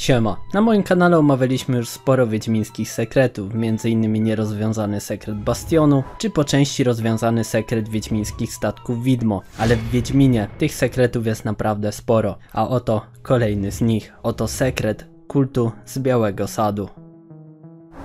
Siema. Na moim kanale omawialiśmy już sporo wiedźmińskich sekretów, m.in. nierozwiązany sekret Bastionu, czy po części rozwiązany sekret wiedźmińskich statków Widmo, ale w Wiedźminie tych sekretów jest naprawdę sporo, a oto kolejny z nich. Oto sekret kultu z Białego Sadu.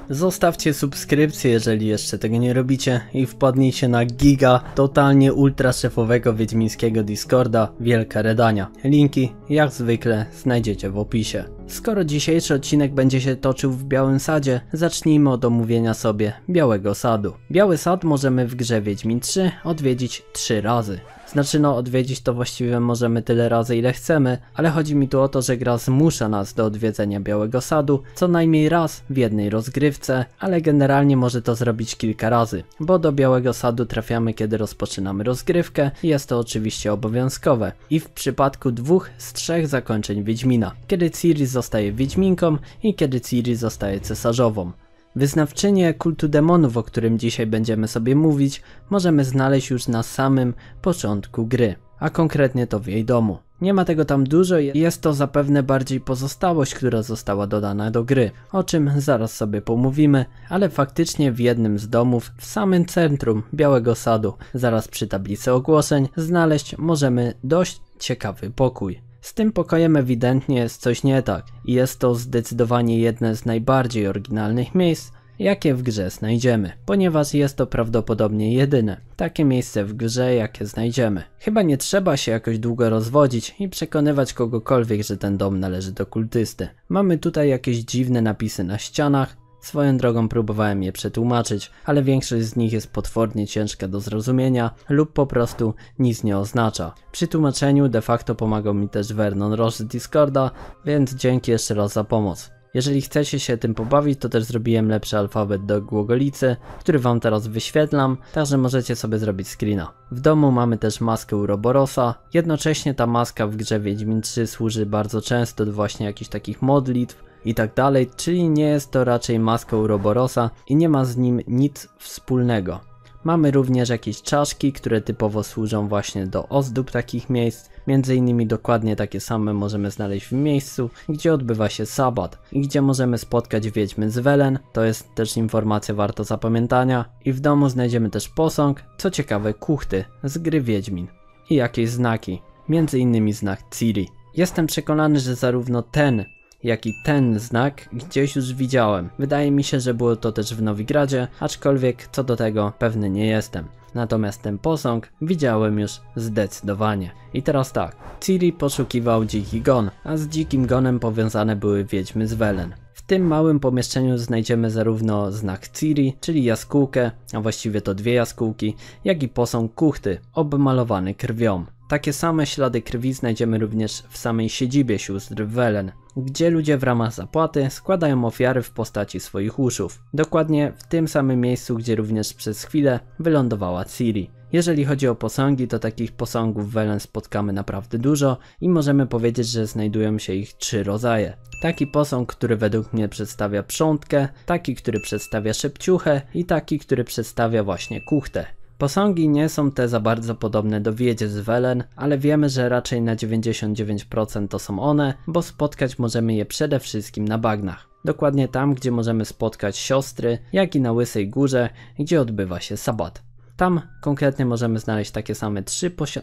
Zostawcie subskrypcję, jeżeli jeszcze tego nie robicie i wpadnijcie na giga, totalnie ultra szefowego wiedźmińskiego Discorda Wielka Redania. Linki, jak zwykle, znajdziecie w opisie. Skoro dzisiejszy odcinek będzie się toczył w Białym Sadzie, zacznijmy od omówienia sobie Białego Sadu. Biały Sad możemy w grze Wiedźmin 3 odwiedzić 3 razy. Znaczy no odwiedzić to właściwie możemy tyle razy ile chcemy, ale chodzi mi tu o to, że gra zmusza nas do odwiedzenia Białego Sadu co najmniej raz w jednej rozgrywce, ale generalnie może to zrobić kilka razy, bo do Białego Sadu trafiamy kiedy rozpoczynamy rozgrywkę i jest to oczywiście obowiązkowe i w przypadku dwóch z trzech zakończeń Wiedźmina, kiedy Ciri zostaje Wiedźminką i kiedy Ciri zostaje cesarzową. Wyznawczynię kultu demonów, o którym dzisiaj będziemy sobie mówić, możemy znaleźć już na samym początku gry, a konkretnie to w jej domu. Nie ma tego tam dużo, jest to zapewne bardziej pozostałość, która została dodana do gry, o czym zaraz sobie pomówimy, ale faktycznie w jednym z domów, w samym centrum Białego Sadu, zaraz przy tablicy ogłoszeń, znaleźć możemy dość ciekawy pokój. Z tym pokojem ewidentnie jest coś nie tak i jest to zdecydowanie jedne z najbardziej oryginalnych miejsc, jakie w grze znajdziemy, ponieważ jest to prawdopodobnie jedyne takie miejsce w grze, jakie znajdziemy. Chyba nie trzeba się jakoś długo rozwodzić i przekonywać kogokolwiek, że ten dom należy do kultysty. Mamy tutaj jakieś dziwne napisy na ścianach, Swoją drogą próbowałem je przetłumaczyć, ale większość z nich jest potwornie ciężka do zrozumienia lub po prostu nic nie oznacza. Przy tłumaczeniu de facto pomagał mi też Vernon Ross z Discorda, więc dzięki jeszcze raz za pomoc. Jeżeli chcecie się tym pobawić, to też zrobiłem lepszy alfabet do głogolicy, który wam teraz wyświetlam, także możecie sobie zrobić screena. W domu mamy też maskę Uroborosa, jednocześnie ta maska w grze Wiedźmin 3 służy bardzo często do właśnie jakichś takich modlitw, i tak dalej, czyli nie jest to raczej maska Uroborosa i nie ma z nim nic wspólnego. Mamy również jakieś czaszki, które typowo służą właśnie do ozdób takich miejsc. Między innymi dokładnie takie same możemy znaleźć w miejscu, gdzie odbywa się sabat i gdzie możemy spotkać wiedźmy z Welen. To jest też informacja warta zapamiętania. I w domu znajdziemy też posąg, co ciekawe kuchty z gry Wiedźmin. I jakieś znaki, między innymi znak Ciri. Jestem przekonany, że zarówno ten jak i ten znak gdzieś już widziałem. Wydaje mi się, że było to też w Nowigradzie, aczkolwiek co do tego pewny nie jestem. Natomiast ten posąg widziałem już zdecydowanie. I teraz tak, Ciri poszukiwał dziki gon, a z dzikim gonem powiązane były wiedźmy z Welen. Tym małym pomieszczeniu znajdziemy zarówno znak Ciri, czyli jaskółkę, a właściwie to dwie jaskółki, jak i posąg kuchty, obmalowany krwią. Takie same ślady krwi znajdziemy również w samej siedzibie sióstr Welen, gdzie ludzie w ramach zapłaty składają ofiary w postaci swoich uszów. Dokładnie w tym samym miejscu, gdzie również przez chwilę wylądowała Ciri. Jeżeli chodzi o posągi, to takich posągów w Welen spotkamy naprawdę dużo i możemy powiedzieć, że znajdują się ich trzy rodzaje. Taki posąg, który według mnie przedstawia przątkę, taki, który przedstawia szepciuchę i taki, który przedstawia właśnie kuchtę. Posągi nie są te za bardzo podobne do wiedzie z Welen, ale wiemy, że raczej na 99% to są one, bo spotkać możemy je przede wszystkim na bagnach. Dokładnie tam, gdzie możemy spotkać siostry, jak i na Łysej Górze, gdzie odbywa się sabat. Tam konkretnie możemy znaleźć takie same trzy posio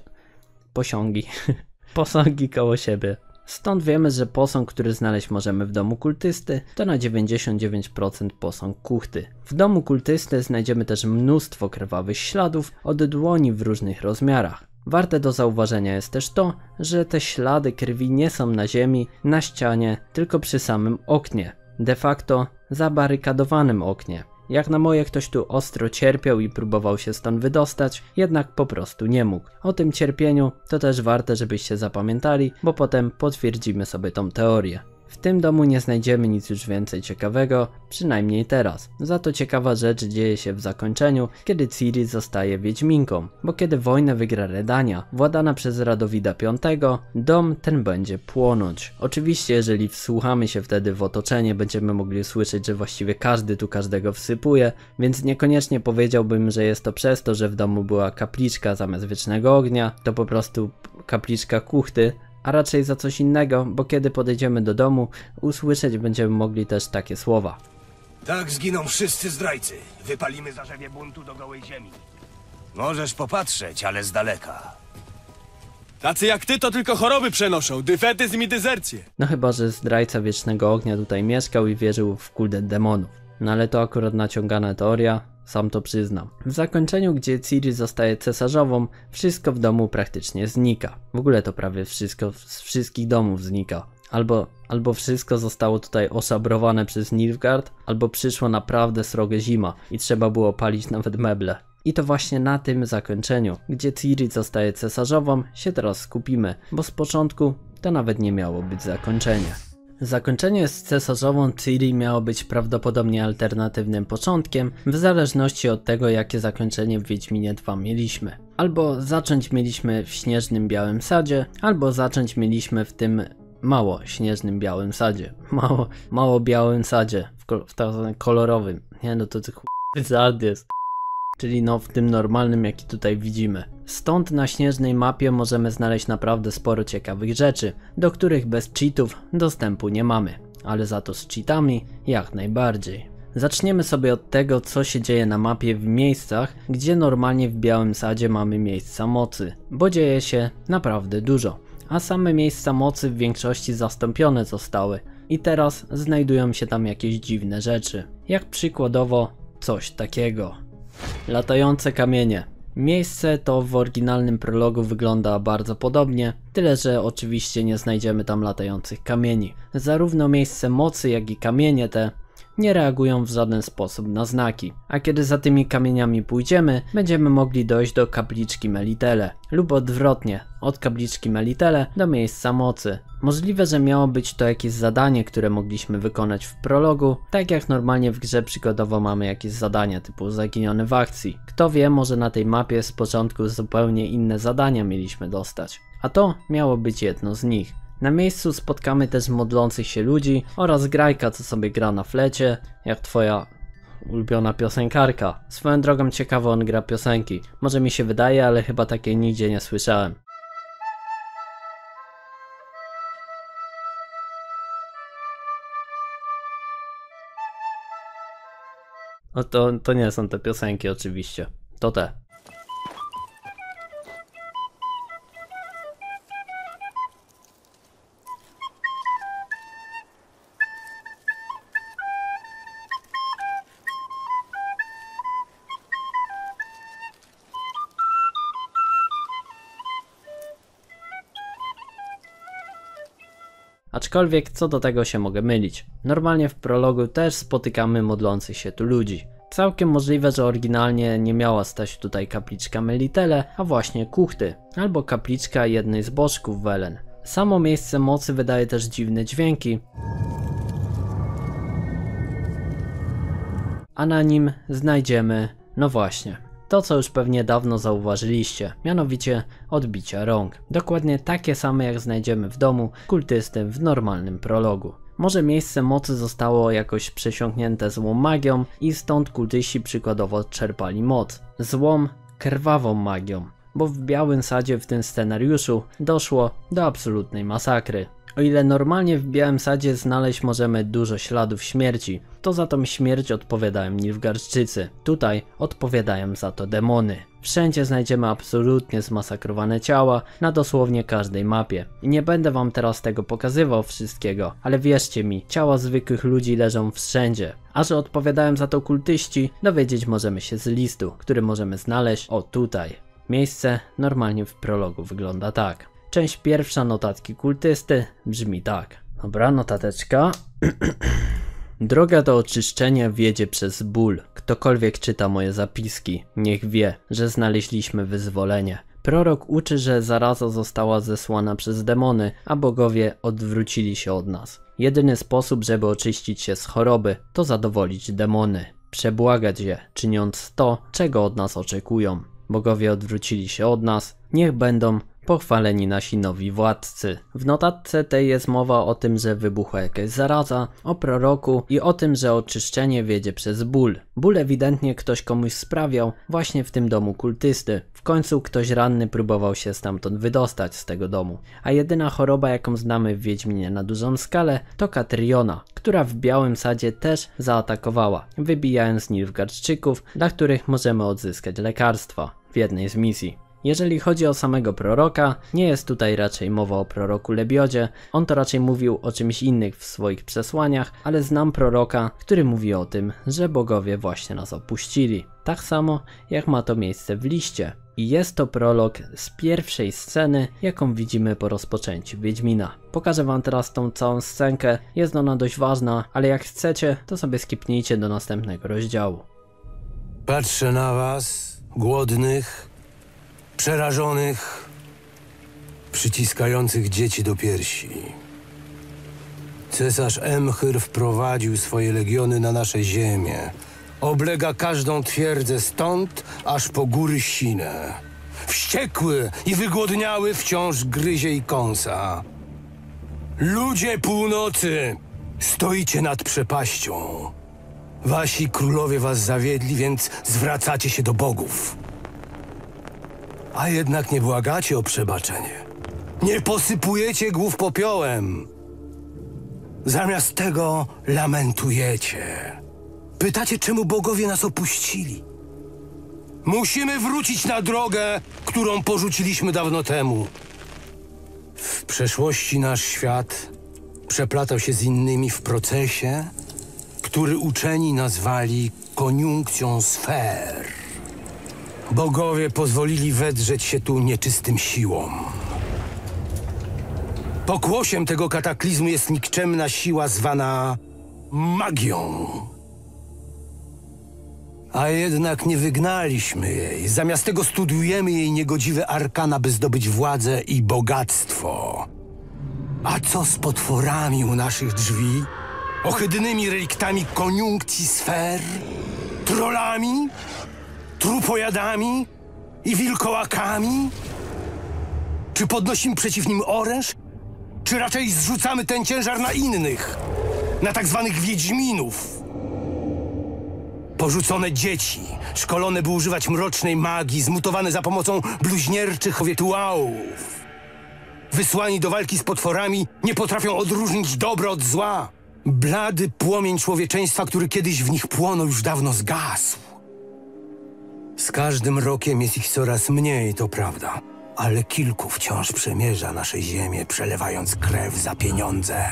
posiągi, posągi koło siebie. Stąd wiemy, że posąg, który znaleźć możemy w domu kultysty, to na 99% posąg kuchty. W domu kultysty znajdziemy też mnóstwo krwawych śladów od dłoni w różnych rozmiarach. Warte do zauważenia jest też to, że te ślady krwi nie są na ziemi, na ścianie, tylko przy samym oknie. De facto zabarykadowanym oknie. Jak na moje ktoś tu ostro cierpiał i próbował się stąd wydostać, jednak po prostu nie mógł. O tym cierpieniu to też warte, żebyście zapamiętali, bo potem potwierdzimy sobie tą teorię. W tym domu nie znajdziemy nic już więcej ciekawego, przynajmniej teraz. Za to ciekawa rzecz dzieje się w zakończeniu, kiedy Ciri zostaje Wiedźminką, bo kiedy wojnę wygra Redania, władana przez Radowida V, dom ten będzie płonąć. Oczywiście jeżeli wsłuchamy się wtedy w otoczenie, będziemy mogli słyszeć, że właściwie każdy tu każdego wsypuje, więc niekoniecznie powiedziałbym, że jest to przez to, że w domu była kapliczka zamiast wiecznego ognia, to po prostu kapliczka kuchty, a raczej za coś innego, bo kiedy podejdziemy do domu, usłyszeć będziemy mogli też takie słowa. Tak zginą wszyscy zdrajcy. Wypalimy zarzewie buntu do gołej ziemi. Możesz popatrzeć, ale z daleka. Tacy jak ty to tylko choroby przenoszą, dyfetyzm i dezercję. No chyba, że zdrajca Wiecznego Ognia tutaj mieszkał i wierzył w kuldę demonów. No ale to akurat naciągana teoria, sam to przyznam. W zakończeniu, gdzie Ciri zostaje cesarzową, wszystko w domu praktycznie znika. W ogóle to prawie wszystko z wszystkich domów znika. Albo, albo wszystko zostało tutaj oszabrowane przez Nilfgaard, albo przyszło naprawdę srogie zima i trzeba było palić nawet meble. I to właśnie na tym zakończeniu, gdzie Ciri zostaje cesarzową, się teraz skupimy, bo z początku to nawet nie miało być zakończenie. Zakończenie z cesarzową Ciri miało być prawdopodobnie alternatywnym początkiem, w zależności od tego jakie zakończenie w Wiedźminie 2 mieliśmy. Albo zacząć mieliśmy w śnieżnym białym sadzie, albo zacząć mieliśmy w tym mało śnieżnym białym sadzie. Mało, mało białym sadzie, w, kol- w tak kolorowym. Nie no to ty ch... jest. Czyli no w tym normalnym jaki tutaj widzimy. Stąd na śnieżnej mapie możemy znaleźć naprawdę sporo ciekawych rzeczy, do których bez cheatów dostępu nie mamy, ale za to z cheatami jak najbardziej. Zaczniemy sobie od tego co się dzieje na mapie w miejscach, gdzie normalnie w Białym Sadzie mamy miejsca mocy, bo dzieje się naprawdę dużo, a same miejsca mocy w większości zastąpione zostały i teraz znajdują się tam jakieś dziwne rzeczy, jak przykładowo coś takiego. Latające kamienie. Miejsce to w oryginalnym prologu wygląda bardzo podobnie, tyle że oczywiście nie znajdziemy tam latających kamieni. Zarówno miejsce mocy, jak i kamienie te nie reagują w żaden sposób na znaki, a kiedy za tymi kamieniami pójdziemy, będziemy mogli dojść do kapliczki Melitele, lub odwrotnie, od kapliczki Melitele do miejsca mocy. Możliwe, że miało być to jakieś zadanie, które mogliśmy wykonać w prologu, tak jak normalnie w grze przygodowo mamy jakieś zadania typu zaginiony w akcji. Kto wie, może na tej mapie z początku zupełnie inne zadania mieliśmy dostać. A to miało być jedno z nich. Na miejscu spotkamy też modlących się ludzi oraz grajka, co sobie gra na flecie, jak twoja ulubiona piosenkarka. Swoją drogą ciekawo on gra piosenki. Może mi się wydaje, ale chyba takiej nigdzie nie słyszałem. No to, to nie są te piosenki oczywiście. To te. Aczkolwiek co do tego się mogę mylić. Normalnie w prologu też spotykamy modlących się tu ludzi. Całkiem możliwe, że oryginalnie nie miała stać tutaj kapliczka Melitele, a właśnie kuchty, albo kapliczka jednej z bożków Welen. Samo miejsce mocy wydaje też dziwne dźwięki, a na nim znajdziemy, no właśnie, to co już pewnie dawno zauważyliście, mianowicie odbicia rąk. Dokładnie takie same jak znajdziemy w domu kultysty w normalnym prologu. Może miejsce mocy zostało jakoś przesiąknięte złą magią i stąd kultyści przykładowo czerpali moc. Złą, krwawą magią, bo w Białym Sadzie w tym scenariuszu doszło do absolutnej masakry. O ile normalnie w Białym Sadzie znaleźć możemy dużo śladów śmierci, to za tą śmierć odpowiadają Nilfgaardczycy. Tutaj odpowiadają za to demony. Wszędzie znajdziemy absolutnie zmasakrowane ciała na dosłownie każdej mapie. I nie będę wam teraz tego pokazywał wszystkiego, ale wierzcie mi, ciała zwykłych ludzi leżą wszędzie. A że odpowiadają za to kultyści, dowiedzieć możemy się z listu, który możemy znaleźć o tutaj. Miejsce normalnie w prologu wygląda tak. Część pierwsza notatki kultysty brzmi tak. Dobra, notateczka. Droga do oczyszczenia wiedzie przez ból. Ktokolwiek czyta moje zapiski, niech wie, że znaleźliśmy wyzwolenie. Prorok uczy, że zaraza została zesłana przez demony, a bogowie odwrócili się od nas. Jedyny sposób, żeby oczyścić się z choroby, to zadowolić demony. Przebłagać je, czyniąc to, czego od nas oczekują. Bogowie odwrócili się od nas, niech będą pochwaleni nasi nowi władcy. W notatce tej jest mowa o tym, że wybuchła jakaś zaraza, o proroku i o tym, że oczyszczenie wiedzie przez ból. Ból ewidentnie ktoś komuś sprawiał właśnie w tym domu kultysty, w końcu ktoś ranny próbował się stamtąd wydostać z tego domu, a jedyna choroba jaką znamy w Wiedźminie na dużą skalę to Katriona, która w Białym Sadzie też zaatakowała, wybijając Nilfgaardczyków, dla których możemy odzyskać lekarstwa w jednej z misji. Jeżeli chodzi o samego proroka, nie jest tutaj raczej mowa o proroku Lebiodzie, on to raczej mówił o czymś innym w swoich przesłaniach, ale znam proroka, który mówi o tym, że bogowie właśnie nas opuścili. Tak samo jak ma to miejsce w liście. I jest to prolog z pierwszej sceny, jaką widzimy po rozpoczęciu Wiedźmina. Pokażę wam teraz tą całą scenkę, jest ona dość ważna, ale jak chcecie, to sobie skipnijcie do następnego rozdziału. Patrzę na was, głodnych, przerażonych, przyciskających dzieci do piersi. Cesarz Emchyr wprowadził swoje legiony na nasze ziemię. Oblega każdą twierdzę stąd, aż po góry Sinę. Wściekły i wygłodniały wciąż gryzie i kąsa. Ludzie północy, stoicie nad przepaścią. Wasi królowie was zawiedli, więc zwracacie się do bogów. A jednak nie błagacie o przebaczenie. Nie posypujecie głów popiołem. Zamiast tego lamentujecie. Pytacie, czemu bogowie nas opuścili. Musimy wrócić na drogę, którą porzuciliśmy dawno temu. W przeszłości nasz świat przeplatał się z innymi w procesie, który uczeni nazwali koniunkcją sfer. Bogowie pozwolili wedrzeć się tu nieczystym siłom. Pokłosiem tego kataklizmu jest nikczemna siła zwana magią. A jednak nie wygnaliśmy jej. Zamiast tego studiujemy jej niegodziwe arkana, by zdobyć władzę i bogactwo. A co z potworami u naszych drzwi? Ohydnymi reliktami koniunkcji sfer? Trollami? Trupojadami? I wilkołakami? Czy podnosimy przeciw nim oręż? Czy raczej zrzucamy ten ciężar na innych? Na tak zwanych wiedźminów? Porzucone dzieci, szkolone by używać mrocznej magii, zmutowane za pomocą bluźnierczych rytuałów. Wysłani do walki z potworami, nie potrafią odróżnić dobra od zła. Blady płomień człowieczeństwa, który kiedyś w nich płonął, już dawno zgasł. Z każdym rokiem jest ich coraz mniej, to prawda. Ale kilku wciąż przemierza nasze ziemię, przelewając krew za pieniądze.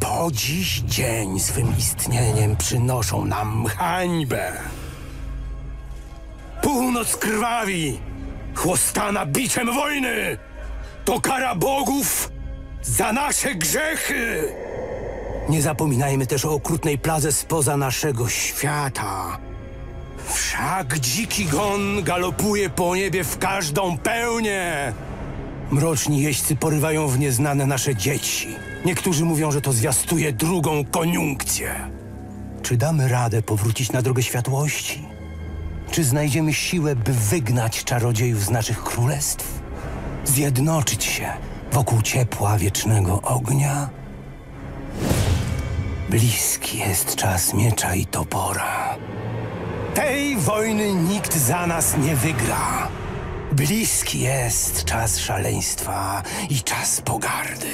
Po dziś dzień swym istnieniem przynoszą nam hańbę. Północ krwawi, chłostana biczem wojny. To kara bogów za nasze grzechy. Nie zapominajmy też o okrutnej plaze spoza naszego świata. Wszak dziki gon galopuje po niebie w każdą pełnię. Mroczni jeźdźcy porywają w nieznane nasze dzieci. Niektórzy mówią, że to zwiastuje drugą koniunkcję. Czy damy radę powrócić na drogę światłości? Czy znajdziemy siłę, by wygnać czarodziejów z naszych królestw? Zjednoczyć się wokół ciepła wiecznego ognia? Bliski jest czas miecza i topora. Tej wojny nikt za nas nie wygra. Bliski jest czas szaleństwa i czas pogardy.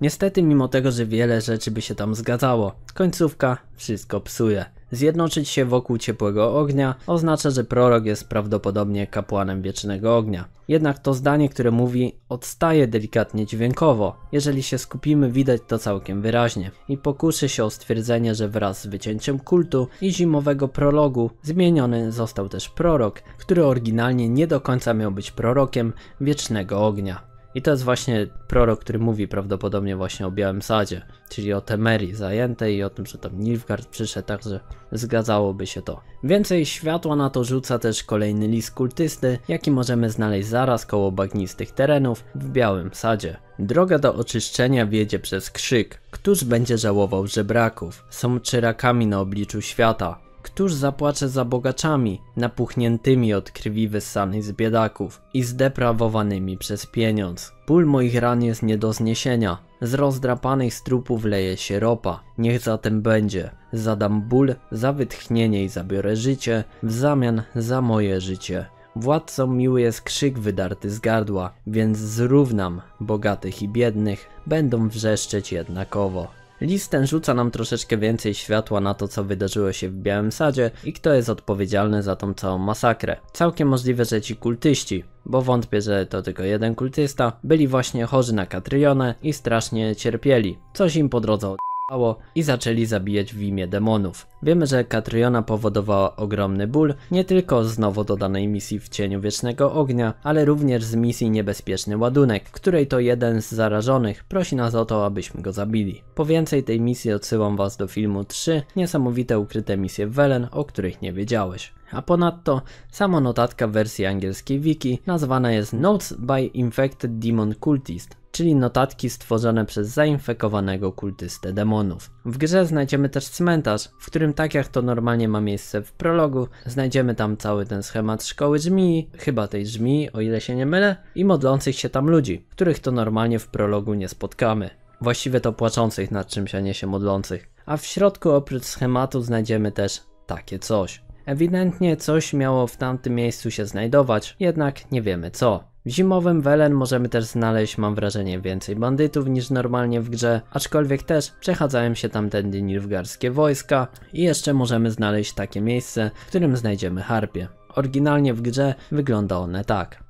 Niestety, mimo tego, że wiele rzeczy by się tam zgadzało, końcówka wszystko psuje. Zjednoczyć się wokół ciepłego ognia oznacza, że prorok jest prawdopodobnie kapłanem wiecznego ognia. Jednak to zdanie, które mówi, odstaje delikatnie dźwiękowo. Jeżeli się skupimy, widać to całkiem wyraźnie. I pokuszy się o stwierdzenie, że wraz z wycięciem kultu i zimowego prologu zmieniony został też prorok, który oryginalnie nie do końca miał być prorokiem wiecznego ognia. I to jest właśnie prorok, który mówi prawdopodobnie właśnie o Białym Sadzie, czyli o Temerii zajętej i o tym, że tam Nilfgaard przyszedł, także zgadzałoby się to. Więcej światła na to rzuca też kolejny list kultysty, jaki możemy znaleźć zaraz koło bagnistych terenów w Białym Sadzie. Droga do oczyszczenia wiedzie przez krzyk. Któż będzie żałował żebraków? Są czyrakami na obliczu świata. Któż zapłacze za bogaczami, napuchniętymi od krwi wyssanej z biedaków i zdeprawowanymi przez pieniądz? Ból moich ran jest nie do zniesienia. Z rozdrapanych strupów leje się ropa. Niech zatem będzie. Zadam ból za wytchnienie i zabiorę życie, w zamian za moje życie. Władcom miły jest krzyk wydarty z gardła, więc zrównam bogatych i biednych, będą wrzeszczeć jednakowo. List ten rzuca nam troszeczkę więcej światła na to, co wydarzyło się w Białym Sadzie i kto jest odpowiedzialny za tą całą masakrę. Całkiem możliwe, że ci kultyści, bo wątpię, że to tylko jeden kultysta, byli właśnie chorzy na Katrionę i strasznie cierpieli. Coś im po drodze odjechało i zaczęli zabijać w imię demonów. Wiemy, że Katriona powodowała ogromny ból, nie tylko z nowo dodanej misji w cieniu wiecznego ognia, ale również z misji niebezpieczny ładunek, której to jeden z zarażonych prosi nas o to, abyśmy go zabili. Po więcej tej misji odsyłam was do filmu 3 Niesamowite ukryte misje Welen, o których nie wiedziałeś. A ponadto sama notatka w wersji angielskiej wiki nazwana jest Notes by Infected Demon Cultist, czyli notatki stworzone przez zainfekowanego kultystę demonów. W grze znajdziemy też cmentarz, w którym tak jak to normalnie ma miejsce w prologu, znajdziemy tam cały ten schemat szkoły żmii, chyba tej żmii, o ile się nie mylę, i modlących się tam ludzi, których to normalnie w prologu nie spotkamy. Właściwie to płaczących nad czymś, a nie się modlących. A w środku oprócz schematu znajdziemy też takie coś. Ewidentnie coś miało w tamtym miejscu się znajdować, jednak nie wiemy co. W zimowym Welen możemy też znaleźć, mam wrażenie, więcej bandytów niż normalnie w grze, aczkolwiek też przechadzałem się tamtędy nilfgarskie wojska i jeszcze możemy znaleźć takie miejsce, w którym znajdziemy harpie. Oryginalnie w grze wygląda one tak.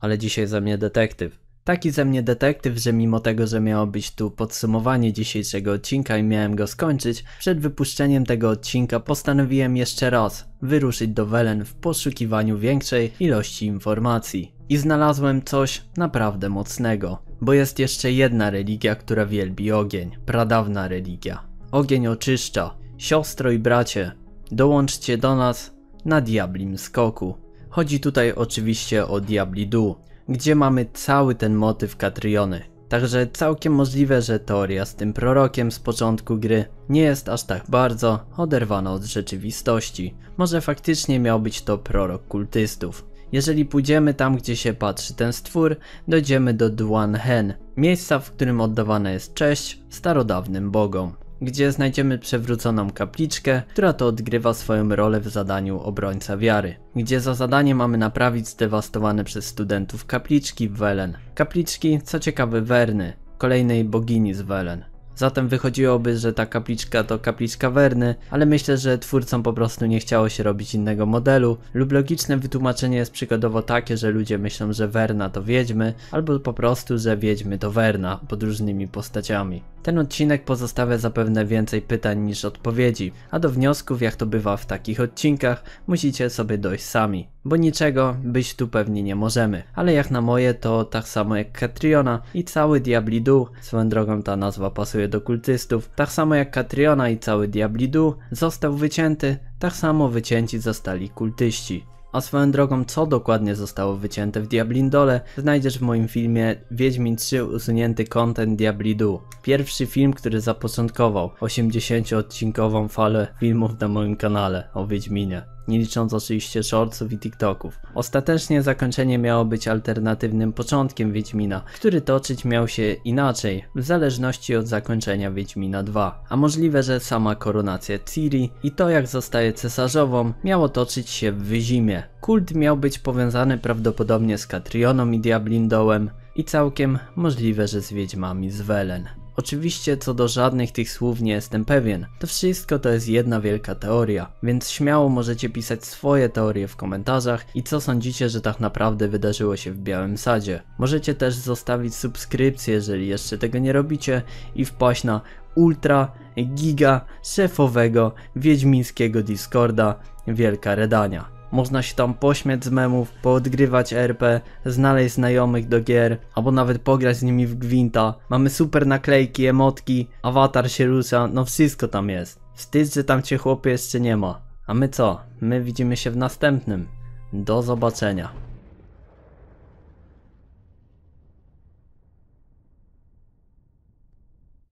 Ale dzisiaj ze mnie detektyw. Taki ze mnie detektyw, że mimo tego, że miało być tu podsumowanie dzisiejszego odcinka i miałem go skończyć, przed wypuszczeniem tego odcinka postanowiłem jeszcze raz wyruszyć do Welen w poszukiwaniu większej ilości informacji. I znalazłem coś naprawdę mocnego, bo jest jeszcze jedna religia, która wielbi ogień, pradawna religia. Ogień oczyszcza. Siostro i bracie, dołączcie do nas na Diablim Skoku. Chodzi tutaj oczywiście o Diabli Du, gdzie mamy cały ten motyw Katriony. Także całkiem możliwe, że teoria z tym prorokiem z początku gry nie jest aż tak bardzo oderwana od rzeczywistości. Może faktycznie miał być to prorok kultystów. Jeżeli pójdziemy tam, gdzie się patrzy ten stwór, dojdziemy do Duan Hen, miejsca, w którym oddawana jest cześć starodawnym bogom gdzie znajdziemy przewróconą kapliczkę, która to odgrywa swoją rolę w zadaniu obrońca wiary, gdzie za zadanie mamy naprawić zdewastowane przez studentów kapliczki w Welen. Kapliczki, co ciekawe, Werny, kolejnej bogini z Welen. Zatem wychodziłoby, że ta kapliczka to kapliczka Werny, ale myślę, że twórcom po prostu nie chciało się robić innego modelu, lub logiczne wytłumaczenie jest przykładowo takie, że ludzie myślą, że Werna to wiedźmy, albo po prostu, że wiedźmy to Werna pod różnymi postaciami. Ten odcinek pozostawia zapewne więcej pytań niż odpowiedzi, a do wniosków, jak to bywa w takich odcinkach, musicie sobie dojść sami. Bo niczego być tu pewnie nie możemy, ale jak na moje to tak samo jak Katriona i cały Diabli Du, swoją drogą ta nazwa pasuje do kultystów, tak samo jak Katriona i cały Diabli Du został wycięty, tak samo wycięci zostali kultyści. A swoją drogą, co dokładnie zostało wycięte w Diablindole, znajdziesz w moim filmie Wiedźmin 3 usunięty content Diablidu. Pierwszy film, który zapoczątkował 80-odcinkową falę filmów na moim kanale o Wiedźminie. Nie licząc oczywiście shortsów i TikToków. Ostatecznie zakończenie miało być alternatywnym początkiem Wiedźmina, który toczyć miał się inaczej, w zależności od zakończenia Wiedźmina 2. A możliwe, że sama koronacja Ciri i to jak zostaje cesarzową miało toczyć się w Wyzimie. Kult miał być powiązany prawdopodobnie z Katrioną i Diablindołem i całkiem możliwe, że z Wiedźmami z Welen. Oczywiście co do żadnych tych słów nie jestem pewien. To wszystko to jest jedna wielka teoria, więc śmiało możecie pisać swoje teorie w komentarzach i co sądzicie, że tak naprawdę wydarzyło się w Białym Sadzie. Możecie też zostawić subskrypcję, jeżeli jeszcze tego nie robicie i wpaść na ultra giga szefowego wiedźmińskiego Discorda Wielka Redania. Można się tam pośmiać z memów, poodgrywać RP, znaleźć znajomych do gier, albo nawet pograć z nimi w gwinta. Mamy super naklejki, emotki, awatar się rusza, no wszystko tam jest. Wstyd, że tam cię chłopy jeszcze nie ma. A my co? My widzimy się w następnym. Do zobaczenia.